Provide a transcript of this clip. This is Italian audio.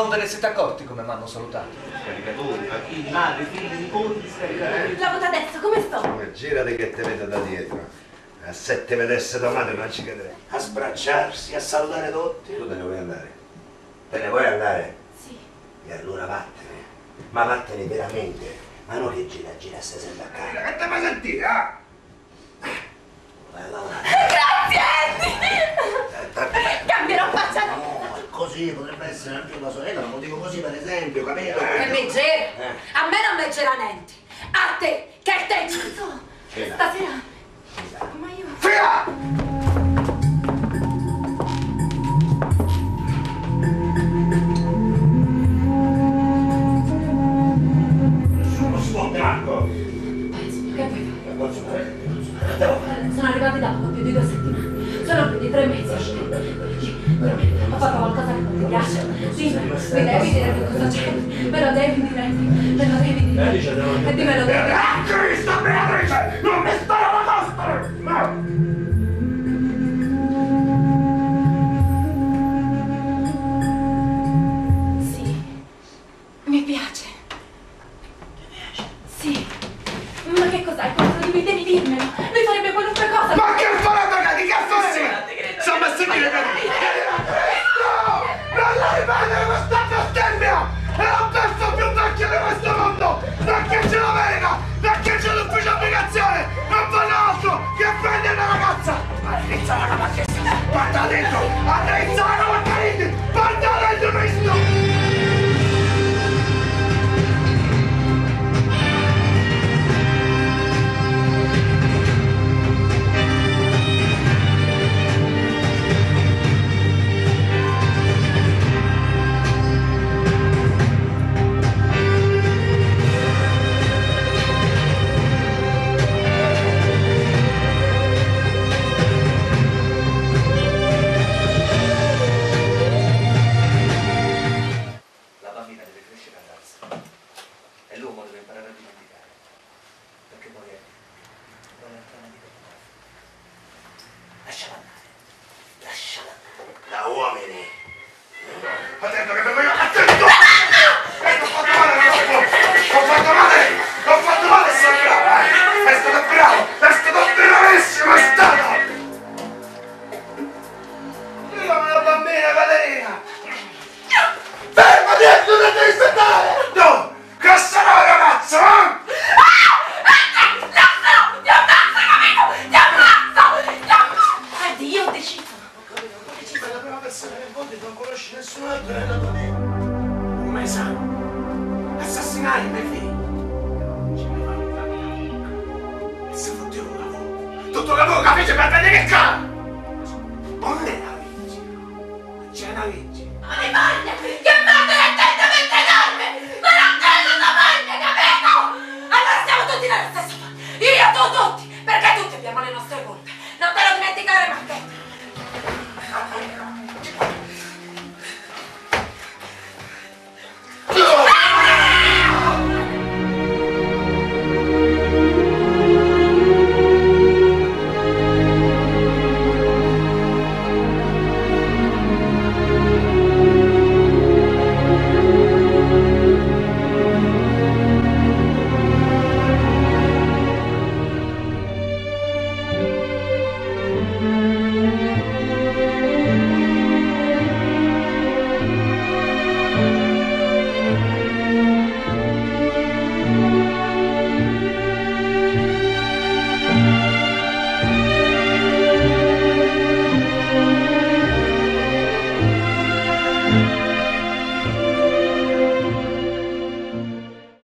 Non ve ne siete accorti come mi hanno salutato? Scaricatori, bambini, madri, figli, nipoti, scaricatori. La vota adesso, come sto? Come girate che te vedo da dietro. A sette vedesse tua madre non ci crederei. A sbracciarsi, a salutare tutti. Tu te ne vuoi andare? Te ne vuoi andare? Sì. E allora vattene. Ma vattene veramente. Ma non che gira, gira, stai sempre a casa. Che te fai sentire, ah? Vai a lavorare. Così potrebbe essere anche tua sorella, lo dico così per esempio, capito? Che leggero. A me non leggerà niente. A te arrivati da poco più di due settimane. Sono più di tre mesi. Ho fatto qualcosa che non ti piace. Dimmi, mi devi dire che cosa c'è. Me lo devi dire. Me lo devi dire. E dimmelo devi dire. Ah, Cristo, Beatrice! Non mi stai alla costa! Ma... Sì, mi piace. Sì. Ma che cos'hai contro di lui? Devi dirmelo. ¡Echa la cabeza! non conosci nessun altro è nato nero. Un mesano. Assassinare i miei figli. Ce ne fanno una mia E se fotteva un lavoro. Tutto il lavoro che fece per vedere il cane. Non è la legge. Non c'è la legge. Ma mi parli!